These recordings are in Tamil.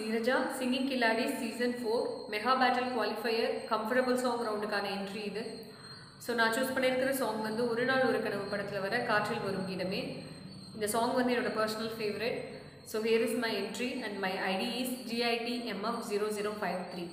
Neeraja singing Killadi season four mega battle qualifier comfortable song ரவுண்டுக்கான entry இது. ஸோ நான் சூஸ் பண்ணியிருக்கிற சாங் வந்து ஒரு நாள் ஒரு கனவு படத்தில் வர காற்றில் வரும் கீதமே. இந்த சாங் வந்து என்னோட personal favourite so here is my entry and my ID is GIT MF zero zero five three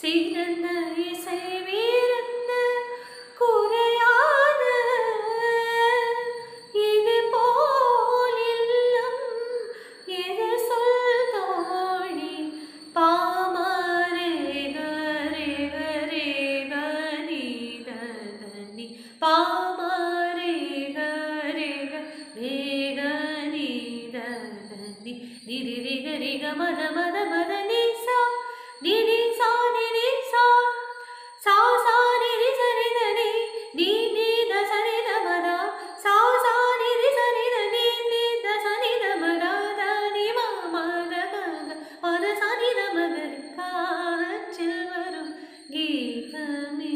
சிறந்த இசை வீரந்த குறையாது இது போல் இல்லம் எது சொல் தோழி பாமரே கரே கரே கனி பாமரே கரே கரே கனி தனி நிரி ரிக ரிக மத மத மத சா சா நீ ரி சரி த நீ நீ த சரி த மத சா சா நீ ரி சரி த நீ நீ த சரி த மத த நீ ம த க க சரி த வரும் கீதமே.